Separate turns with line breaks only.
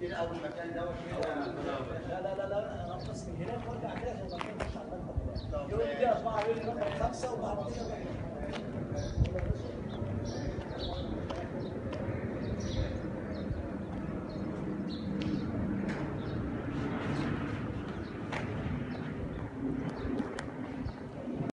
كده اول مكان دوت